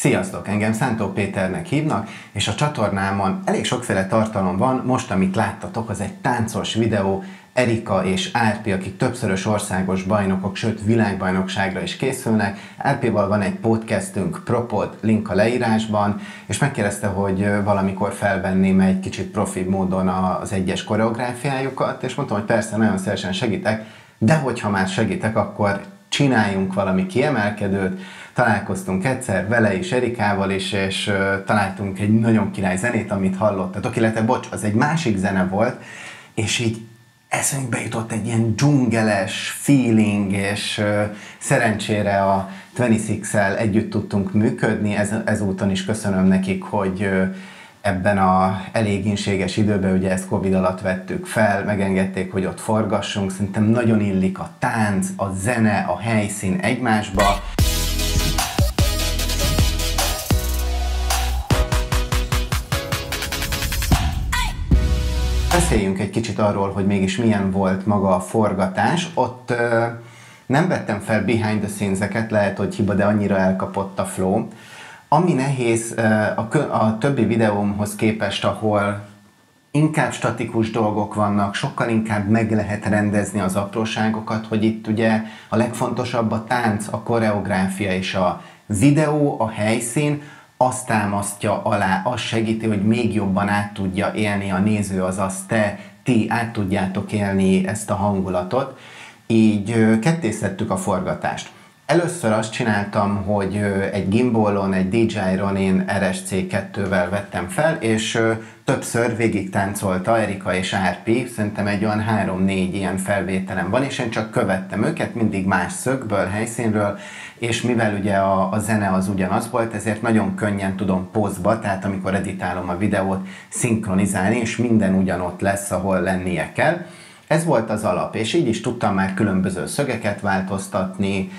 Sziasztok, engem Szántó Péternek hívnak, és a csatornámon elég sokféle tartalom van, most amit láttatok, az egy táncos videó, Erika és Árpi, akik többszörös országos bajnokok, sőt világbajnokságra is készülnek. Árpival van egy podcastünk, Propod, link a leírásban, és megkérdezte, hogy valamikor felvenném egy kicsit profi módon az egyes koreográfiájukat, és mondtam, hogy persze, nagyon szívesen segítek, de hogyha már segítek, akkor csináljunk valami kiemelkedőt. Találkoztunk egyszer vele is, Erikával is, és találtunk egy nagyon király zenét, amit hallottatok, illetve bocs, az egy másik zene volt, és így eszünkbe jutott egy ilyen dzsungeles feeling, és szerencsére a 26-el együtt tudtunk működni, Ez, ezúton is köszönöm nekik, hogy ebben a elég inséges időben, ugye ezt Covid alatt vettük fel, megengedték, hogy ott forgassunk, szerintem nagyon illik a tánc, a zene, a helyszín egymásba. Beszéljünk egy kicsit arról, hogy mégis milyen volt maga a forgatás. Ott ö, nem vettem fel behind the scenes-eket, lehet, hogy hiba, de annyira elkapott a flow. Ami nehéz a, a többi videómhoz képest, ahol inkább statikus dolgok vannak, sokkal inkább meg lehet rendezni az apróságokat, hogy itt ugye a legfontosabb a tánc, a koreográfia és a videó, a helyszín, azt támasztja alá, azt segíti, hogy még jobban át tudja élni a néző, azaz te, ti át tudjátok élni ezt a hangulatot. Így kettészettük a forgatást. Először azt csináltam, hogy egy gimbolon, egy DJI-ron én RSC2-vel vettem fel, és többször végig táncolta Erika és Árpi, szerintem egy olyan 3-4 ilyen felvételem van, és én csak követtem őket, mindig más szögből, helyszínről, és mivel ugye a, a zene az ugyanaz volt, ezért nagyon könnyen tudom pozba, tehát amikor editálom a videót, szinkronizálni, és minden ugyanott lesz, ahol lennie kell. Ez volt az alap, és így is tudtam már különböző szögeket változtatni,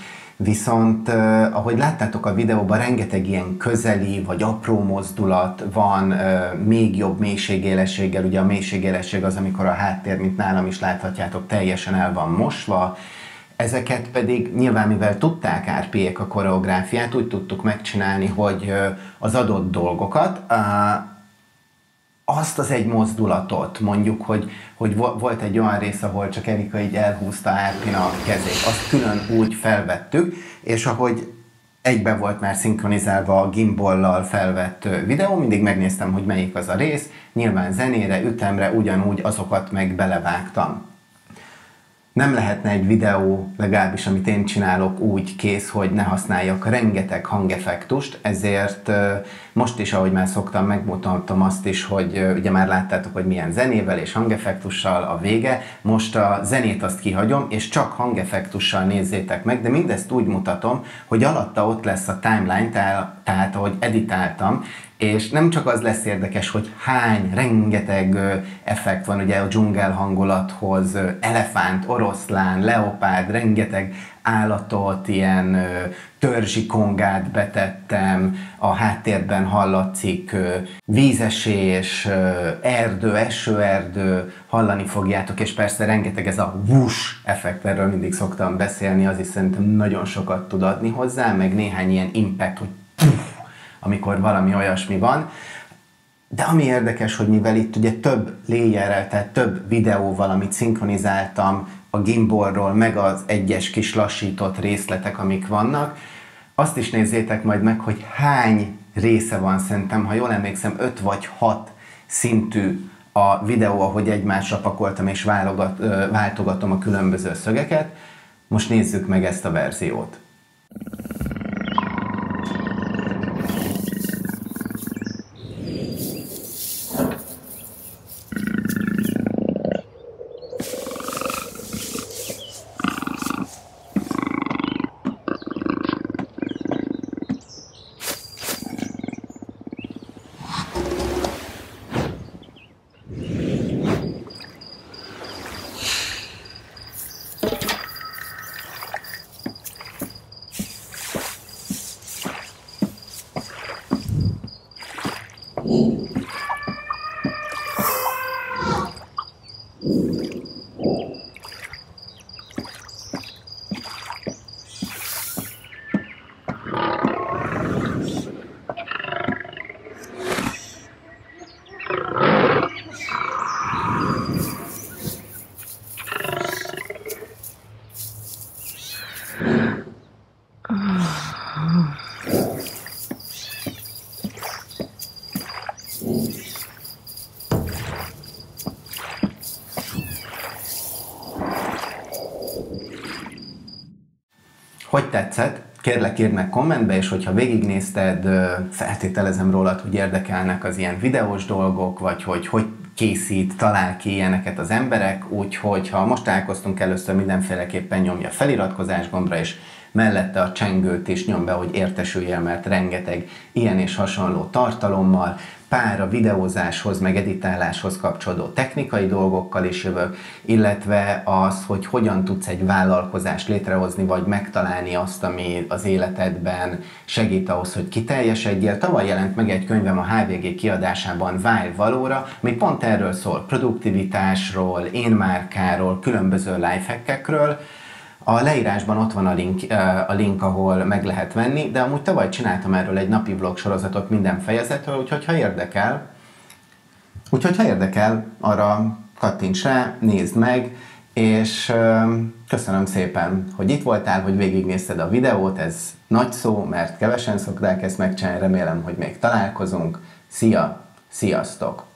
Viszont, ahogy láttátok a videóban, rengeteg ilyen közeli vagy apró mozdulat van, még jobb mélységélességgel. Ugye a mélységélesség az, amikor a háttér, mint nálam is láthatjátok, teljesen el van mosva. Ezeket pedig nyilván, mivel tudták árpiék a koreográfiát, úgy tudtuk megcsinálni, hogy az adott dolgokat azt az egy mozdulatot, mondjuk, hogy, hogy volt egy olyan rész, ahol csak Erika így elhúzta Árpina a kezét, azt külön úgy felvettük, és ahogy egybe volt már szinkronizálva a gimbollal felvett videó, mindig megnéztem, hogy melyik az a rész, nyilván zenére, ütemre ugyanúgy azokat meg belevágtam nem lehetne egy videó, legalábbis amit én csinálok úgy kész, hogy ne használjak rengeteg hangeffektust, ezért most is, ahogy már szoktam, megmutattam azt is, hogy ugye már láttátok, hogy milyen zenével és hangeffektussal a vége, most a zenét azt kihagyom, és csak hangeffektussal nézzétek meg, de mindezt úgy mutatom, hogy alatta ott lesz a timeline, tehát ahogy editáltam, és nem csak az lesz érdekes, hogy hány, rengeteg effekt van ugye a dzsungel hangulathoz, elefánt, oroszlán, leopárd, rengeteg állatot, ilyen törzsi kongát betettem, a háttérben hallatszik vízesés, erdő, esőerdő, hallani fogjátok, és persze rengeteg ez a wush effekt, erről mindig szoktam beszélni, az is szerintem nagyon sokat tud adni hozzá, meg néhány ilyen impact, hogy amikor valami olyasmi van. De ami érdekes, hogy mivel itt ugye több layerrel, tehát több videóval, amit szinkronizáltam a gimbolról, meg az egyes kis lassított részletek, amik vannak, azt is nézzétek majd meg, hogy hány része van szerintem, ha jól emlékszem, 5 vagy 6 szintű a videó, ahogy egymásra pakoltam és válogat, váltogatom a különböző szögeket. Most nézzük meg ezt a verziót. Tetszett? Kérlek írd meg kommentbe, és hogyha végignézted, feltételezem rólad, hogy érdekelnek az ilyen videós dolgok, vagy hogy hogy készít, talál ki ilyeneket az emberek, úgyhogy ha most találkoztunk először, mindenféleképpen nyomja feliratkozás gombra, és mellette a csengőt is nyom be, hogy értesüljél, mert rengeteg ilyen és hasonló tartalommal, pár a videózáshoz, meg editáláshoz kapcsolódó technikai dolgokkal is jövök, illetve az, hogy hogyan tudsz egy vállalkozást létrehozni, vagy megtalálni azt, ami az életedben segít ahhoz, hogy kiteljesedjél. Tavaly jelent meg egy könyvem a HVG kiadásában Válj valóra, ami pont erről szól, produktivitásról, én márkáról, különböző lifehackekről, a leírásban ott van a link, a link, ahol meg lehet venni, de amúgy tavaly csináltam erről egy napi vlog sorozatot minden fejezetről, úgyhogy ha érdekel, úgyhogy ha érdekel, arra kattints rá, nézd meg, és köszönöm szépen, hogy itt voltál, hogy végignézted a videót, ez nagy szó, mert kevesen szokták ezt megcsinálni, remélem, hogy még találkozunk. Szia, sziasztok!